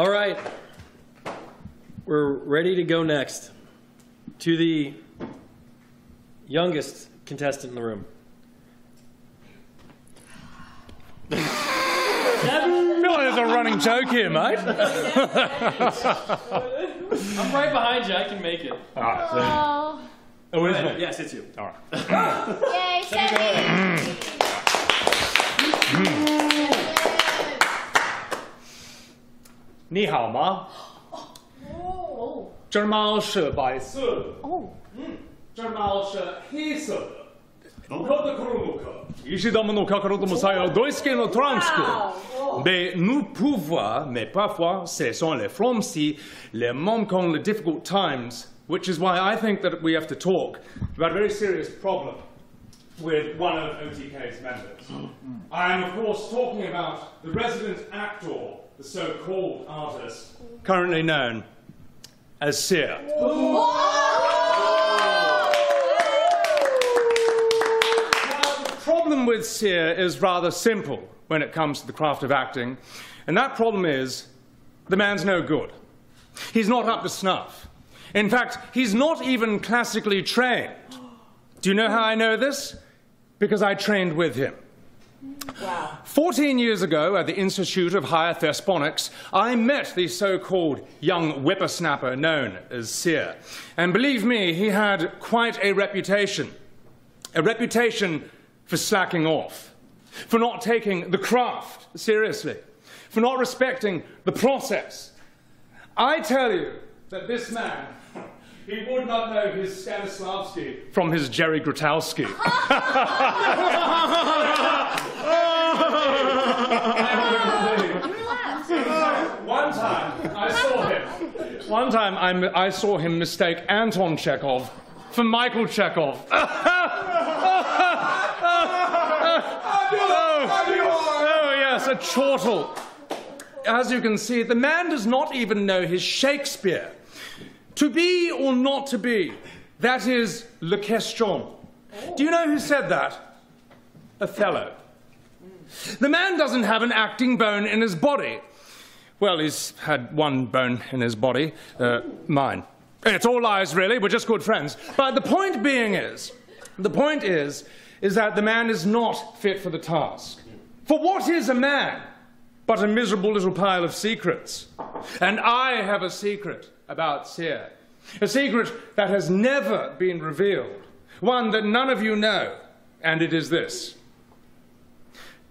All right. We're ready to go next to the youngest contestant in the room. I feel like there's a running joke here, mate. I'm right behind you. I can make it. Oh. Oh, it is me. Yes, it's you. All right. Yay, Sammy! Mm. Mm. 你好吗？这猫是白色的。哦。嗯，这猫是黑色的。Évidemment, Mais nous pouvons, mais parfois, ce sont les Français, les membres qui ont the difficult times, which is why I think that we have to talk about a very serious problem with one of OTK's members. I am, of course, talking about the resident actor, the so-called artist, currently known as Cyr. The problem with Cyr is rather simple when it comes to the craft of acting, and that problem is the man's no good. He's not up to snuff. In fact, he's not even classically trained. Do you know how I know this? Because I trained with him. Wow. 14 years ago, at the Institute of Higher Thesponics, I met the so called young whippersnapper known as Cyr. And believe me, he had quite a reputation. A reputation for slacking off, for not taking the craft seriously, for not respecting the process. I tell you that this man, he would not know his Stanislavski from his Jerry Grotowski. One time, I saw him. One time, I, I saw him mistake Anton Chekhov for Michael Chekhov. oh, oh, yes, a chortle. As you can see, the man does not even know his Shakespeare. To be or not to be, that is le question. Do you know who said that? Othello. The man doesn't have an acting bone in his body. Well, he's had one bone in his body, uh, mine. It's all lies, really. We're just good friends. But the point being is, the point is, is that the man is not fit for the task. For what is a man but a miserable little pile of secrets? And I have a secret about Cyr. A secret that has never been revealed. One that none of you know. And it is this.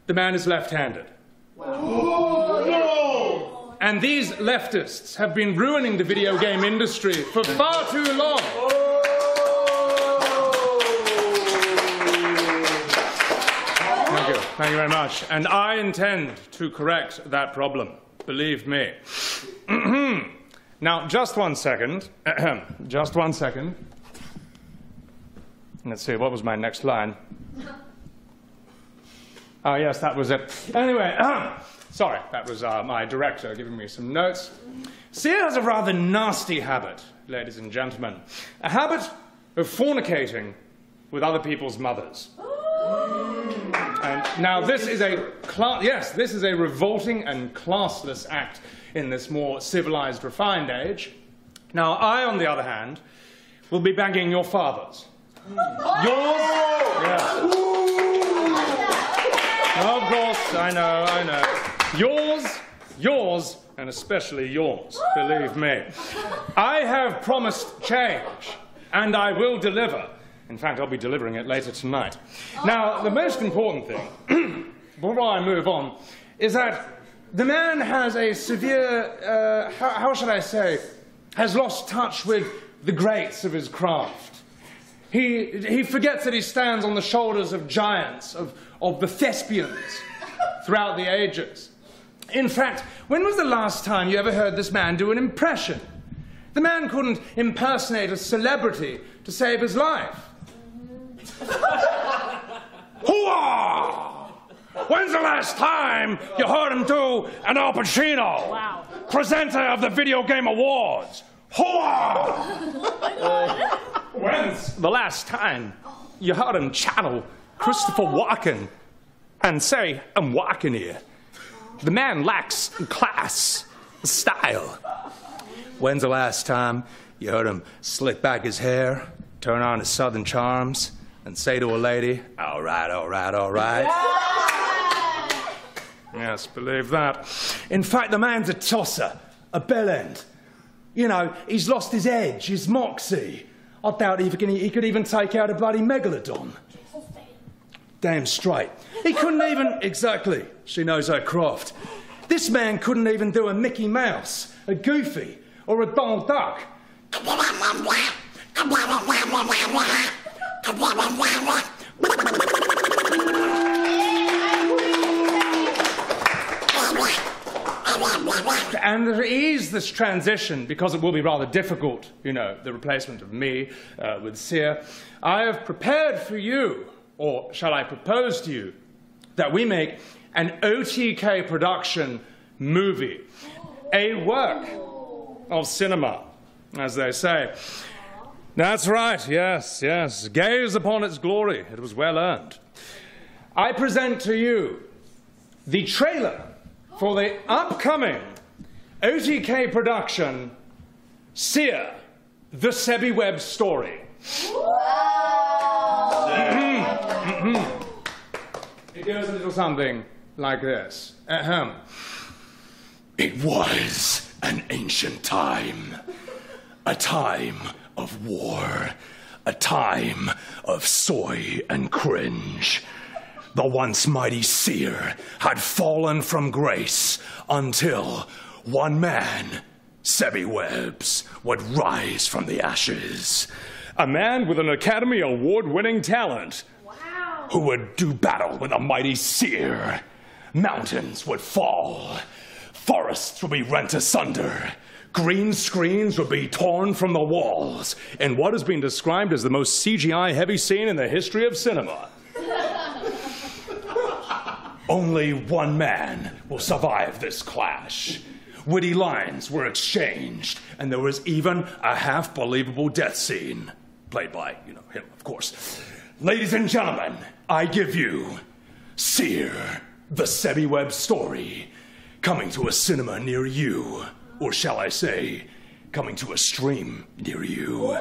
The man is left-handed. And these leftists have been ruining the video game industry for far too long. Thank you. Thank you very much. And I intend to correct that problem. Believe me. now, just one second. just one second. Let's see, what was my next line? Oh, yes, that was it. Anyway, sorry, that was uh, my director giving me some notes. Cyr has a rather nasty habit, ladies and gentlemen. A habit of fornicating with other people's mothers. And now this is a cla- yes, this is a revolting and classless act in this more civilized, refined age. Now I, on the other hand, will be banging your fathers. Mm. Yours? Oh. Yeah. Of course, I know, I know. Yours, yours, and especially yours, believe me. I have promised change, and I will deliver. In fact, I'll be delivering it later tonight. Now, the most important thing, before I move on, is that the man has a severe, uh, how, how should I say, has lost touch with the greats of his craft. He, he forgets that he stands on the shoulders of giants, of, of the thespians throughout the ages. In fact, when was the last time you ever heard this man do an impression? The man couldn't impersonate a celebrity to save his life. Hooah! When's the last time you heard him do an Al Pacino? Wow. Presenter of the Video Game Awards. Hooah! When's the last time you heard him channel Christopher oh. Walken and say, I'm walking here? The man lacks class. style. When's the last time you heard him slick back his hair, turn on his southern charms, and say to a lady, all right, all right, all right? Yes, believe that. In fact, the man's a tosser, a bellend. You know, he's lost his edge, his moxie. I doubt he could, he could even take out a bloody megalodon. Damn straight. He couldn't even. Exactly. She knows her craft. This man couldn't even do a Mickey Mouse, a Goofy, or a Donald Duck. And to ease this transition, because it will be rather difficult, you know, the replacement of me uh, with Cyr, I have prepared for you, or shall I propose to you, that we make an OTK production movie, a work of cinema, as they say. That's right, yes, yes. Gaze upon its glory. It was well earned. I present to you the trailer for the upcoming OTK production, Cyr, the Sebi Webb story. it goes a little something like this. Ahem. It was an ancient time, a time of war, a time of soy and cringe. The once mighty Cyr had fallen from grace until one man, Sebbywebz, would rise from the ashes. A man with an Academy Award winning talent. Who would do battle with a mighty Cyr. Mountains would fall, forests would be rent asunder, green screens would be torn from the walls, in what has been described as the most CGI heavy scene in the history of cinema. Only one man will survive this clash. Witty lines were exchanged, and there was even a half believable death scene. Played by, you know, him, of course. Ladies and gentlemen, I give you Cyr, the Sebi Webb story, coming to a cinema near you. Or shall I say, coming to a stream near you.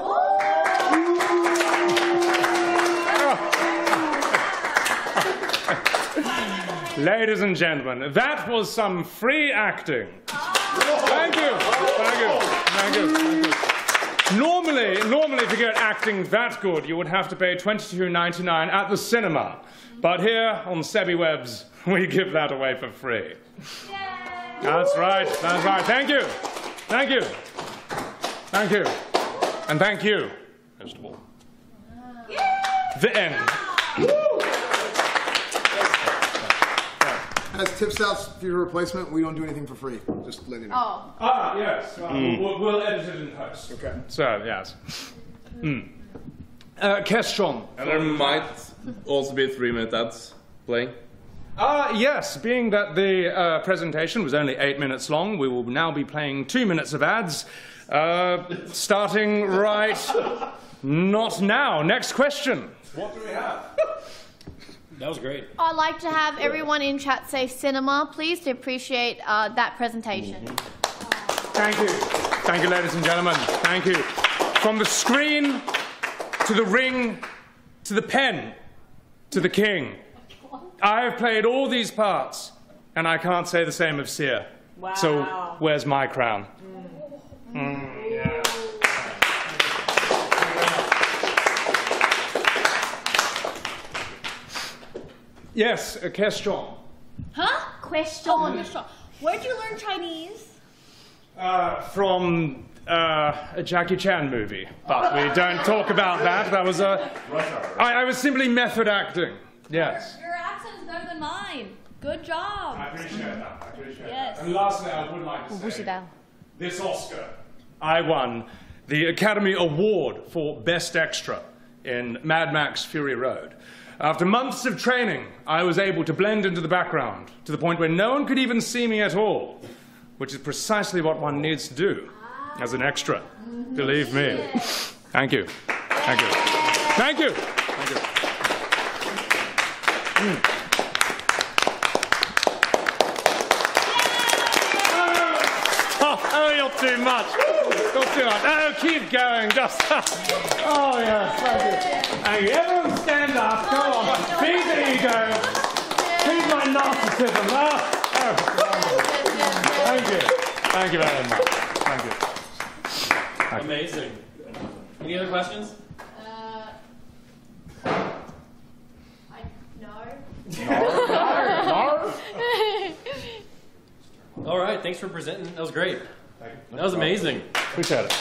Ladies and gentlemen, that was some free acting. Thank you. Thank you. Thank you. Thank you. Normally, normally, to get acting that good, you would have to pay $22.99 at the cinema. But here on Sebbywebz, we give that away for free. That's right. That's right. Thank you. Thank you. Thank you. And thank you, most of all. The end. As tips out for your replacement, we don't do anything for free. Just let you know. Oh. Ah, yes. Well, we'll, we'll edit it in post. Okay. So, yes. Mm. Uh, Kestron. And there might also be three minute ads playing. Ah, yes. Being that the uh, presentation was only eight minutes long, we will now be playing two minutes of ads. Uh, starting right. Not now. Next question. What do we have? That was great. I'd like to have everyone in chat say cinema, please, to appreciate uh, that presentation. Thank you. Thank you, ladies and gentlemen. Thank you. From the screen to the ring to the pen to the king. I have played all these parts, and I can't say the same of Cyr. So, where's my crown? Mm, Yes, a question. Huh? Question. Oh, question. Where'd you learn Chinese? Uh, from uh, a Jackie Chan movie, but we don't talk about that. That was a. I, I was simply method acting. Yes. Your, your accent is better than mine. Good job. I appreciate that. I appreciate yes. that. And lastly, I would like to say this Oscar, I won the Academy Award for Best Extra in Mad Max Fury Road. After months of training, I was able to blend into the background to the point where no one could even see me at all, which is precisely what one needs to do as an extra. Believe me. Thank you. Thank you. Thank you. Thank you. Hmm. You're too much. You're too much. Oh, keep going. Just. oh, yes. Thank you. Thank you. Everyone stand up. Come on. Feed the ego. Feed my narcissism. Ah, oh. Thank you. Thank you very much. Thank you. Amazing. Any other questions? I, no. All right, thanks for presenting. That was great. That was amazing. Appreciate it.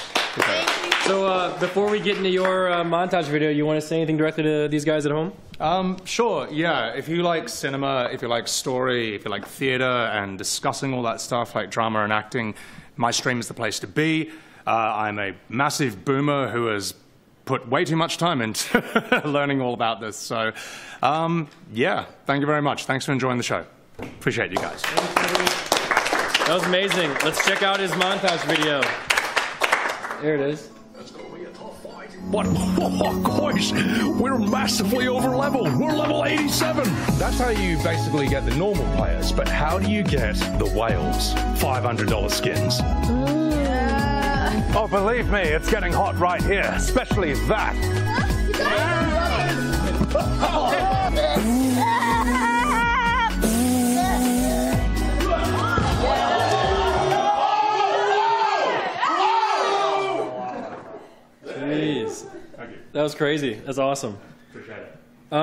So uh, before we get into your uh, montage video, you want to say anything directly to these guys at home? Um, sure, yeah. If you like cinema, if you like story, if you like theater and discussing all that stuff like drama and acting, my stream is the place to be. Uh, I'm a massive boomer who has put way too much time into learning all about this. So, um, yeah, thank you very much. Thanks for enjoying the show. Appreciate you guys. That was amazing. Let's check out his montage video. There it is. But, oh, guys, we're massively over leveled. We're level 87. That's how you basically get the normal players. But how do you get the whales? $500 skins. Oh, believe me, it's getting hot right here, especially that. That was crazy. That's awesome. Appreciate it. Um,